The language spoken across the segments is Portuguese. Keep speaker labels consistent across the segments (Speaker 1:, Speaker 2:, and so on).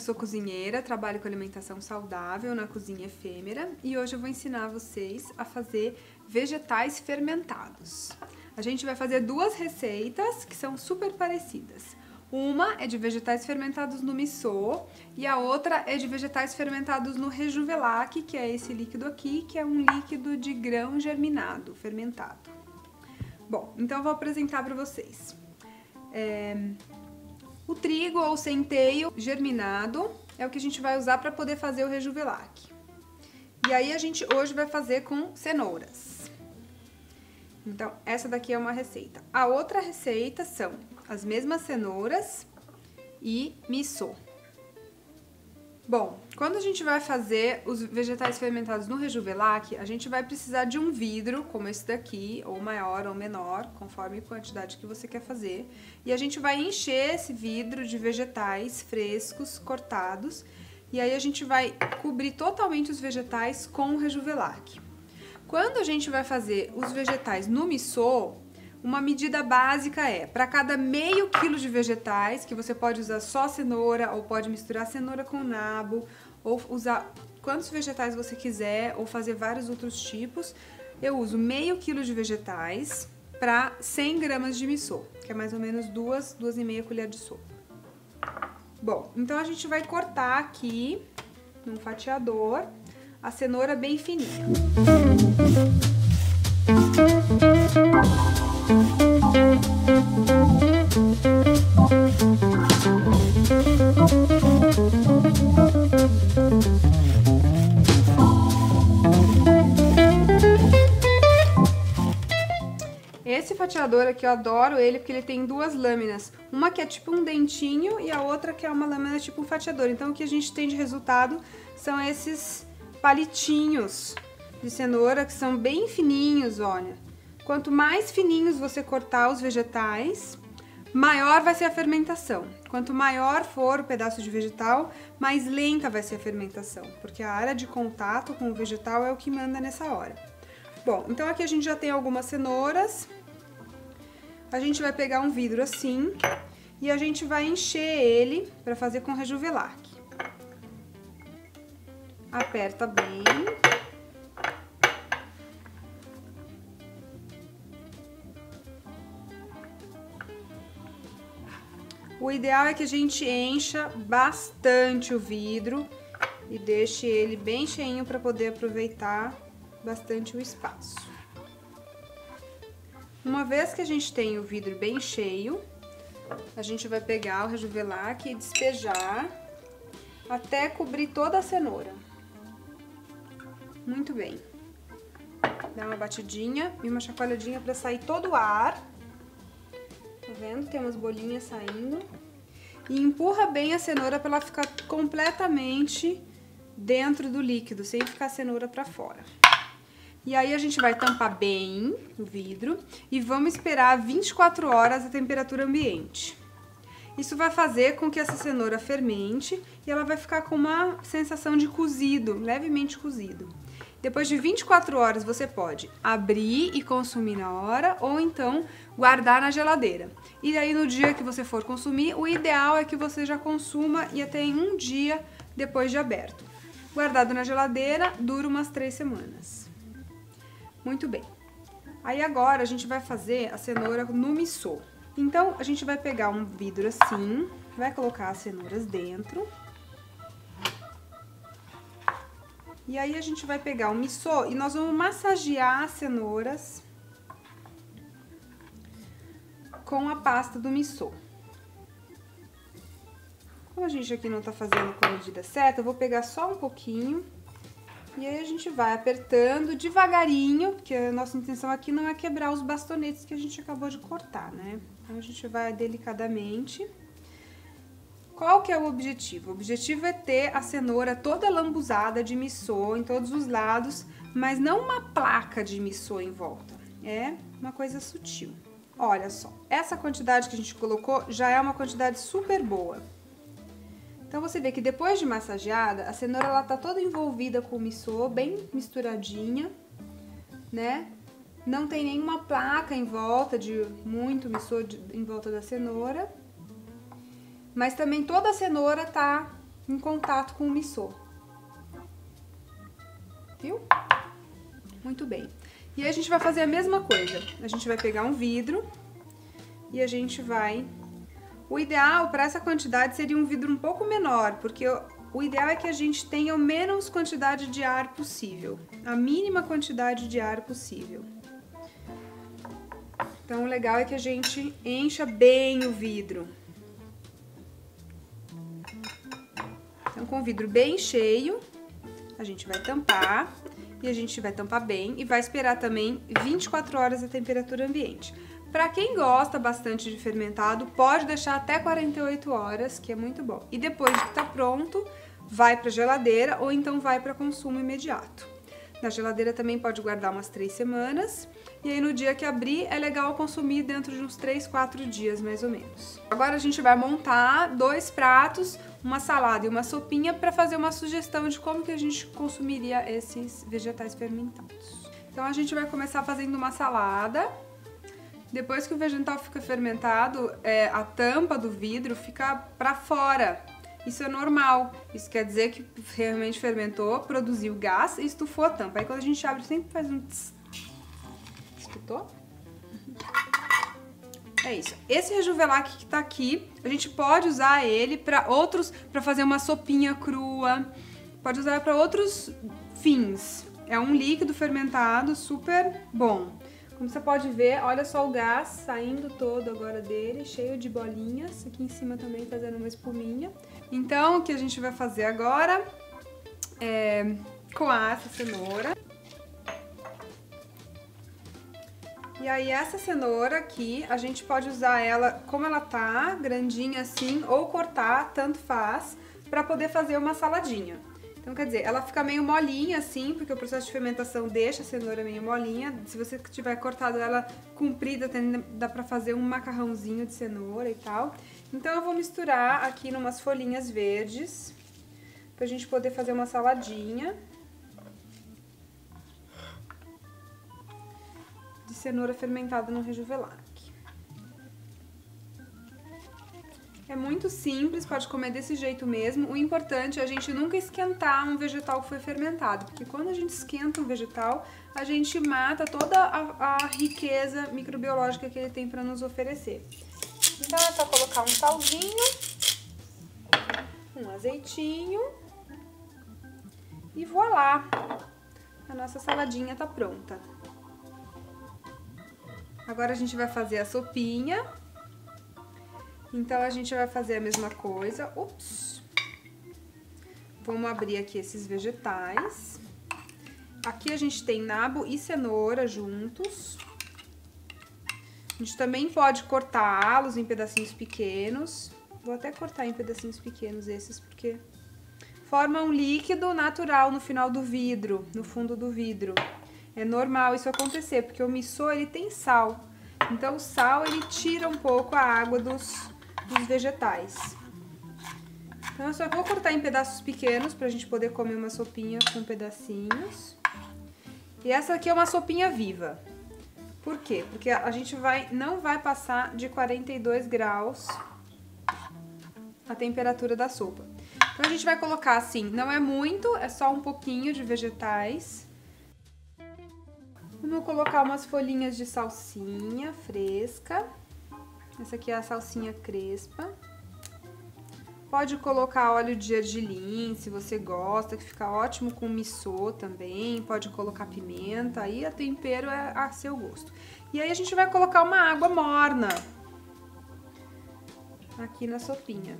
Speaker 1: sou cozinheira, trabalho com alimentação saudável na cozinha efêmera e hoje eu vou ensinar vocês a fazer vegetais fermentados. A gente vai fazer duas receitas que são super parecidas. Uma é de vegetais fermentados no miso e a outra é de vegetais fermentados no rejuvelac, que é esse líquido aqui, que é um líquido de grão germinado, fermentado. Bom, então eu vou apresentar para vocês. É, o trigo ou centeio germinado é o que a gente vai usar para poder fazer o rejuvelac. E aí a gente hoje vai fazer com cenouras. Então, essa daqui é uma receita. A outra receita são as mesmas cenouras e miso. Bom, quando a gente vai fazer os vegetais fermentados no Rejuvelac, a gente vai precisar de um vidro, como esse daqui, ou maior ou menor, conforme a quantidade que você quer fazer. E a gente vai encher esse vidro de vegetais frescos, cortados, e aí a gente vai cobrir totalmente os vegetais com o Rejuvelac. Quando a gente vai fazer os vegetais no miso, uma medida básica é, para cada meio quilo de vegetais, que você pode usar só cenoura, ou pode misturar cenoura com nabo, ou usar quantos vegetais você quiser, ou fazer vários outros tipos, eu uso meio quilo de vegetais para 100 gramas de miso, que é mais ou menos duas, duas e meia colher de sopa. Bom, então a gente vai cortar aqui, num fatiador, a cenoura bem fininha. Esse fatiador aqui eu adoro ele porque ele tem duas lâminas. Uma que é tipo um dentinho e a outra que é uma lâmina tipo um fatiador. Então o que a gente tem de resultado são esses palitinhos de cenoura que são bem fininhos, olha. Quanto mais fininhos você cortar os vegetais, maior vai ser a fermentação. Quanto maior for o pedaço de vegetal, mais lenta vai ser a fermentação, porque a área de contato com o vegetal é o que manda nessa hora. Bom, então aqui a gente já tem algumas cenouras. A gente vai pegar um vidro assim e a gente vai encher ele para fazer com rejuvelac. Aperta bem. O ideal é que a gente encha bastante o vidro e deixe ele bem cheinho para poder aproveitar bastante o espaço. Uma vez que a gente tem o vidro bem cheio, a gente vai pegar o rejuvelac e despejar até cobrir toda a cenoura. Muito bem. Dá uma batidinha e uma chacoalhadinha para sair todo o ar Tá vendo? Tem umas bolinhas saindo. E empurra bem a cenoura para ela ficar completamente dentro do líquido, sem ficar a cenoura para fora. E aí a gente vai tampar bem o vidro e vamos esperar 24 horas a temperatura ambiente. Isso vai fazer com que essa cenoura fermente e ela vai ficar com uma sensação de cozido, levemente cozido. Depois de 24 horas você pode abrir e consumir na hora ou então guardar na geladeira. E aí no dia que você for consumir, o ideal é que você já consuma e até em um dia depois de aberto. Guardado na geladeira, dura umas três semanas. Muito bem. Aí agora a gente vai fazer a cenoura no miso. Então a gente vai pegar um vidro assim, vai colocar as cenouras dentro E aí a gente vai pegar o miso e nós vamos massagear as cenouras com a pasta do miso. Como a gente aqui não tá fazendo com a medida certa, eu vou pegar só um pouquinho e aí a gente vai apertando devagarinho, porque a nossa intenção aqui não é quebrar os bastonetes que a gente acabou de cortar, né? Então a gente vai delicadamente qual que é o objetivo? O objetivo é ter a cenoura toda lambuzada de miso em todos os lados, mas não uma placa de miso em volta. É uma coisa sutil. Olha só, essa quantidade que a gente colocou já é uma quantidade super boa. Então você vê que depois de massageada, a cenoura ela tá toda envolvida com o miso, bem misturadinha, né? Não tem nenhuma placa em volta de muito miso em volta da cenoura mas também toda a cenoura tá em contato com o missô. Viu? Muito bem. E a gente vai fazer a mesma coisa. A gente vai pegar um vidro e a gente vai... O ideal para essa quantidade seria um vidro um pouco menor, porque o ideal é que a gente tenha o menos quantidade de ar possível, a mínima quantidade de ar possível. Então, o legal é que a gente encha bem o vidro. Então, com o vidro bem cheio, a gente vai tampar e a gente vai tampar bem e vai esperar também 24 horas a temperatura ambiente. Para quem gosta bastante de fermentado, pode deixar até 48 horas, que é muito bom. E depois de que tá pronto, vai para geladeira ou então vai para consumo imediato. Na geladeira também pode guardar umas 3 semanas. E aí no dia que abrir é legal consumir dentro de uns 3, 4 dias mais ou menos. Agora a gente vai montar dois pratos, uma salada e uma sopinha para fazer uma sugestão de como que a gente consumiria esses vegetais fermentados. Então a gente vai começar fazendo uma salada. Depois que o vegetal fica fermentado, é, a tampa do vidro fica para fora isso é normal. Isso quer dizer que realmente fermentou, produziu gás e estufou a tampa. Aí quando a gente abre, sempre faz um tss. Escutou? É isso. Esse rejuvelac que tá aqui, a gente pode usar ele para outros, para fazer uma sopinha crua. Pode usar para outros fins. É um líquido fermentado super bom. Como você pode ver, olha só o gás saindo todo agora dele, cheio de bolinhas. Aqui em cima também fazendo uma espuminha. Então, o que a gente vai fazer agora é coar essa cenoura. E aí, essa cenoura aqui, a gente pode usar ela como ela tá, grandinha assim, ou cortar, tanto faz, para poder fazer uma saladinha. Então, quer dizer, ela fica meio molinha assim, porque o processo de fermentação deixa a cenoura meio molinha. Se você tiver cortado ela comprida, dá pra fazer um macarrãozinho de cenoura e tal. Então, eu vou misturar aqui numas folhinhas verdes, pra gente poder fazer uma saladinha. De cenoura fermentada no rejuvelac. É muito simples, pode comer desse jeito mesmo. O importante é a gente nunca esquentar um vegetal que foi fermentado, porque quando a gente esquenta um vegetal, a gente mata toda a, a riqueza microbiológica que ele tem para nos oferecer. Então é só colocar um salzinho, um azeitinho e voilá! A nossa saladinha tá pronta. Agora a gente vai fazer a sopinha. Então, a gente vai fazer a mesma coisa. Ups! Vamos abrir aqui esses vegetais. Aqui a gente tem nabo e cenoura juntos. A gente também pode cortá-los em pedacinhos pequenos. Vou até cortar em pedacinhos pequenos esses, porque forma um líquido natural no final do vidro, no fundo do vidro. É normal isso acontecer, porque o missô, ele tem sal. Então, o sal, ele tira um pouco a água dos, dos vegetais. Então, eu só vou cortar em pedaços pequenos pra gente poder comer uma sopinha com pedacinhos. E essa aqui é uma sopinha viva. Por quê? Porque a gente vai, não vai passar de 42 graus a temperatura da sopa. Então, a gente vai colocar assim, não é muito, é só um pouquinho de vegetais. Vamos colocar umas folhinhas de salsinha fresca. Essa aqui é a salsinha crespa. Pode colocar óleo de gergelim, se você gosta, que fica ótimo com missô também. Pode colocar pimenta, aí a tempero é a seu gosto. E aí a gente vai colocar uma água morna aqui na sopinha.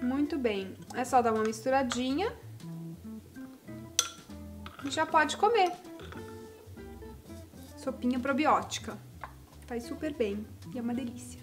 Speaker 1: Muito bem, é só dar uma misturadinha e já pode comer. Sopinha probiótica. Faz super bem e é uma delícia.